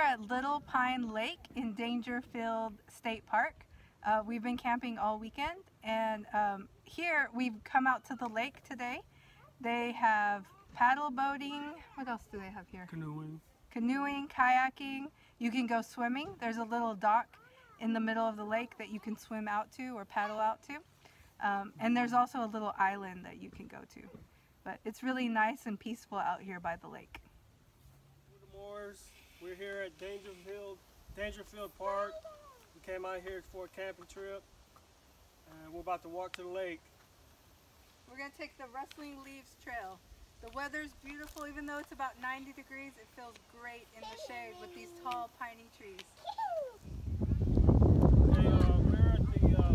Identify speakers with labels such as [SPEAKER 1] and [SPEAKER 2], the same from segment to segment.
[SPEAKER 1] at Little Pine Lake in Daingerfield State Park. Uh, we've been camping all weekend and um, here we've come out to the lake today. They have paddle boating. What else do they have here?
[SPEAKER 2] Canoeing.
[SPEAKER 1] Canoeing, kayaking. You can go swimming. There's a little dock in the middle of the lake that you can swim out to or paddle out to. Um, and there's also a little island that you can go to. But it's really nice and peaceful out here by the lake.
[SPEAKER 2] We're here at Daingerfield, Daingerfield Park. We came out here for a camping trip and we're about to walk to the lake.
[SPEAKER 1] We're going to take the Rustling Leaves Trail. The weather's beautiful even though it's about 90 degrees. It feels great in the shade with these tall piney trees.
[SPEAKER 2] Okay, uh, we're at the, uh,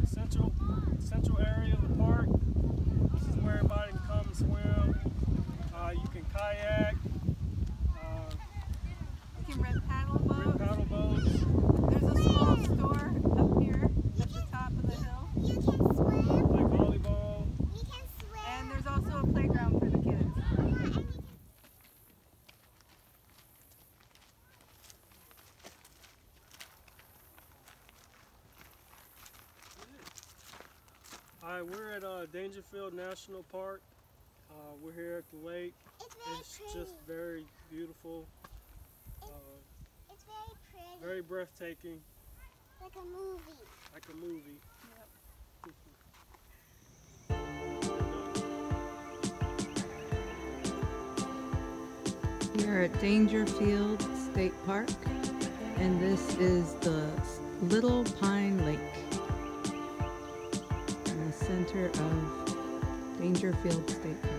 [SPEAKER 2] the central, central area of the park. This is where everybody can come and swim. Uh, you can kayak. All right, we're at uh, Daingerfield National Park. Uh, we're here at the lake.
[SPEAKER 3] It's, very
[SPEAKER 2] it's
[SPEAKER 3] pretty.
[SPEAKER 2] just very beautiful.
[SPEAKER 3] It's, uh, it's very pretty.
[SPEAKER 2] Very breathtaking.
[SPEAKER 3] Like a movie.
[SPEAKER 2] Like a movie.
[SPEAKER 4] Yep. We are at Daingerfield State Park and this is the Little Pine Lake of Daingerfield State Park.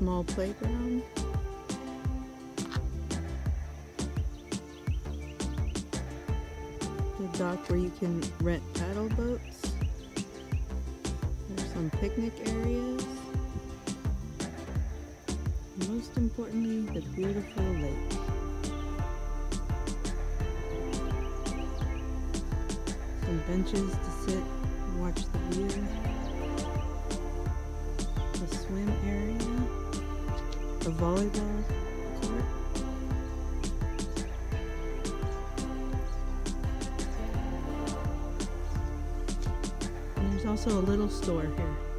[SPEAKER 4] Small playground. The dock where you can rent paddle boats. There's some picnic areas. Most importantly, the beautiful lake. Some benches to sit and watch the view. The volleyball court. And there's also a little store here.